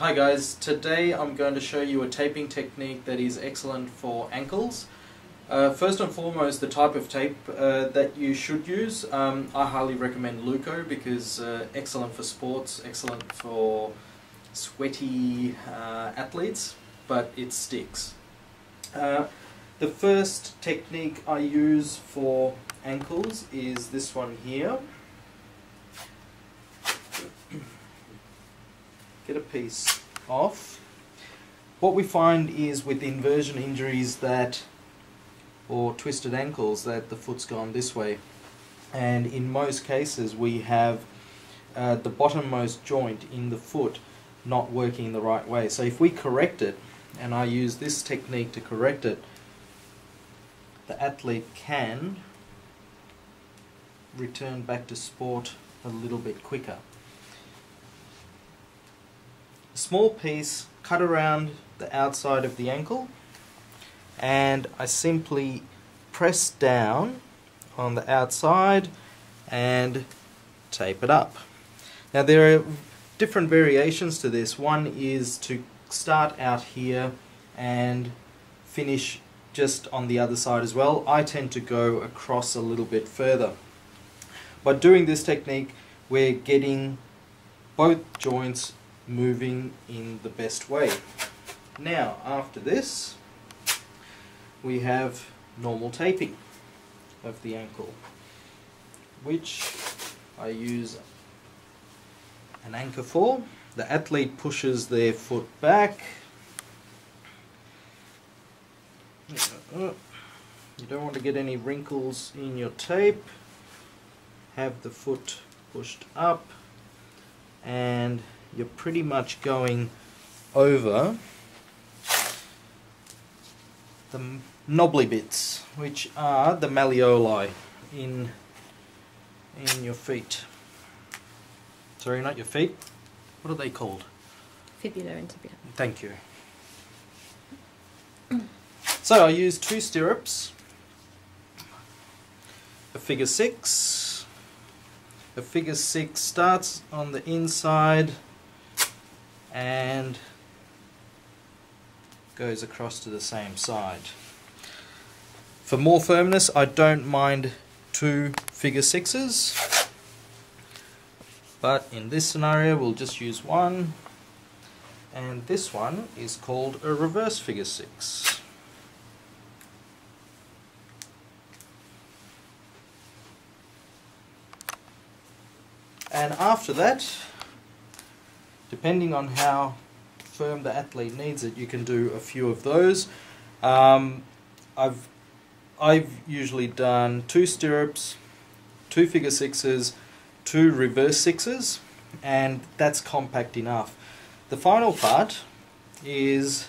Hi guys, today I'm going to show you a taping technique that is excellent for ankles. Uh, first and foremost, the type of tape uh, that you should use. Um, I highly recommend Leuko because uh, excellent for sports, excellent for sweaty uh, athletes, but it sticks. Uh, the first technique I use for ankles is this one here. Get a piece off. What we find is with inversion injuries that or twisted ankles that the foot's gone this way. And in most cases we have uh, the bottommost joint in the foot not working the right way. So if we correct it and I use this technique to correct it the athlete can return back to sport a little bit quicker small piece cut around the outside of the ankle and I simply press down on the outside and tape it up. Now there are different variations to this. One is to start out here and finish just on the other side as well. I tend to go across a little bit further. By doing this technique we're getting both joints moving in the best way. Now after this we have normal taping of the ankle which I use an anchor for. The athlete pushes their foot back. You don't want to get any wrinkles in your tape. Have the foot pushed up and you're pretty much going over the knobbly bits, which are the malleoli in in your feet. Sorry, not your feet. What are they called? Fibula and tibia. Thank you. So I use two stirrups, a figure six. A figure six starts on the inside and goes across to the same side. For more firmness, I don't mind two figure sixes, but in this scenario, we'll just use one, and this one is called a reverse figure six. And after that, depending on how firm the athlete needs it, you can do a few of those. Um, I've I've usually done two stirrups, two figure sixes, two reverse sixes, and that's compact enough. The final part is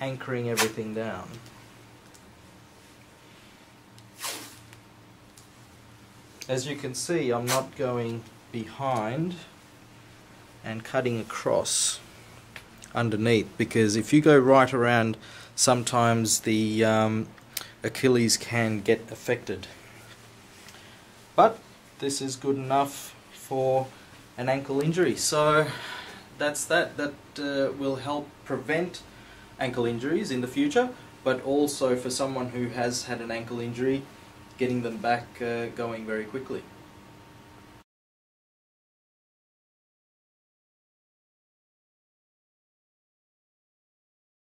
anchoring everything down. As you can see, I'm not going behind and cutting across underneath because if you go right around sometimes the um, Achilles can get affected. But this is good enough for an ankle injury. So that's that. That uh, will help prevent ankle injuries in the future, but also for someone who has had an ankle injury, getting them back uh, going very quickly.